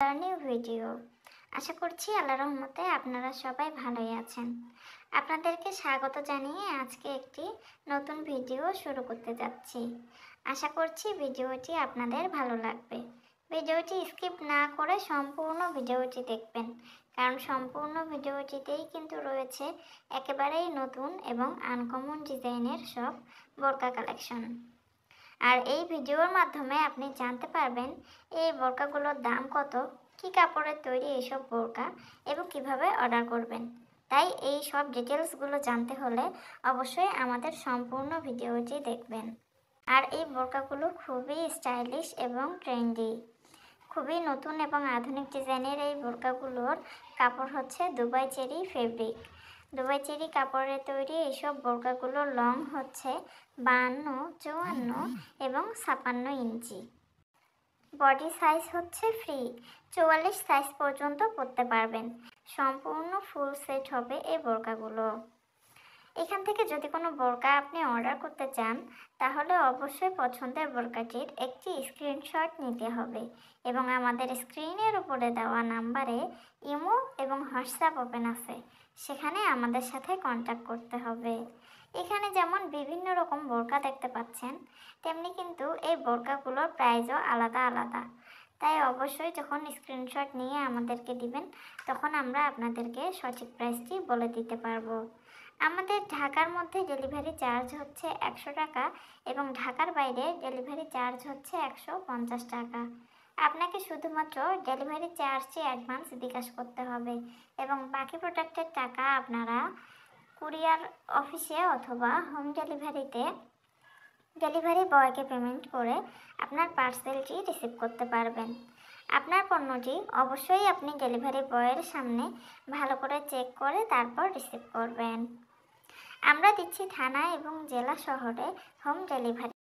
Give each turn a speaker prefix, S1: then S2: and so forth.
S1: New video আশা করছি আল্লাহ রহমতে আপনারা সবাই ভালোই আছেন। আপনাদেরকে স্বাগত জানিয়ে আজকে একটি নতুন ভিডিও শুরু করতে যাচ্ছি। আশা করছি ভিডিওটি আপনাদের ভালো লাগবে। ভিডিওটি স্কিপ না করে সম্পূর্ণ ভিডিওটি দেখবেন। কারণ সম্পূর্ণ ভিডিওটিতেই কিন্তু রয়েছে একেবারেই নতুন এবং আনকমন ডিজাইনের সব বোরকা কালেকশন আর এই ভিডিওর মাধ্যমে আপনি জানতে পারবেন এই বোরকাগুলোর দাম কত, কী কাপড়ের তৈরি এইসব বোরকা এবং কীভাবে অর্ডার করবেন। তাই এই সব ডিটেলসগুলো জানতে হলে অবশ্যই আমাদের সম্পূর্ণ ভিডিওটি দেখবেন। আর এই বোরকাগুলো খুবই স্টাইলিশ এবং ট্রেন্ডি। খুবই নতুন এবং আধুনিক ডিজাইনের এই বোরকাগুলোর কাপড় হচ্ছে Dubai cherry fabric. Dubai cherry কাপড়ের তৈরি এইসব বোরকাগুলোর লং হচ্ছে বাহান্ন চুয়ান্ন এবং ছাপান্ন ইঞ্চি। বডি সাইজ হচ্ছে ফ্রি, চুয়াল্লিশ সাইজ পর্যন্ত পরতে পারবেন। সম্পূর্ণ ফুল সেট হবে এই বোরকাগুলো। এখান থেকে যদি কোনো বোরকা আপনি অর্ডার করতে চান, তাহলে অবশ্যই পছন্দের বোরকাটির একটি স্ক্রিনশট নিতে হবে এবং আমাদের স্ক্রিনের উপরে দেওয়া নাম্বারে ইমো এবং হোয়াটসঅ্যাপ ওপেন আছে। সেখানে আমাদের সাথে কন্ট্যাক্ট করতে হবে। এখানে যেমন বিভিন্ন রকম বোরকা দেখতে পাচ্ছেন, তেমনি কিন্তু এই বোরকাগুলোর প্রাইসও আলাদা আলাদা। তাই অবশ্যই যখন স্ক্রিনশট নিয়ে আমাদেরকে দিবেন, তখন আমরা আপনাদেরকে সঠিক প্রাইসটি বলে দিতে পারব। আমাদের ঢাকার মধ্যে ডেলিভারি চার্জ হচ্ছে একশো টাকা এবং ঢাকার বাইরে ডেলিভারি চার্জ হচ্ছে একশো পঞ্চাশ টাকা। আপনাকে শুধুমাত্র ডেলিভারি চার্জই অ্যাডভান্স বিকাশ করতে হবে এবং বাকি প্রোডাক্টের টাকা আপনারা কুরিয়ার অফিসে অথবা হোম ডেলিভারিতে ডেলিভারি বয়কে পেমেন্ট করে আপনার পার্সেলটি রিসিভ করতে পারবেন। আপনার পণ্যটি অবশ্যই আপনি ডেলিভারি বয়ের সামনে ভালো করে চেক করে তারপর রিসিভ করবেন। আমরা দিচ্ছি থানা এবং জেলা শহরে হোম ডেলিভারি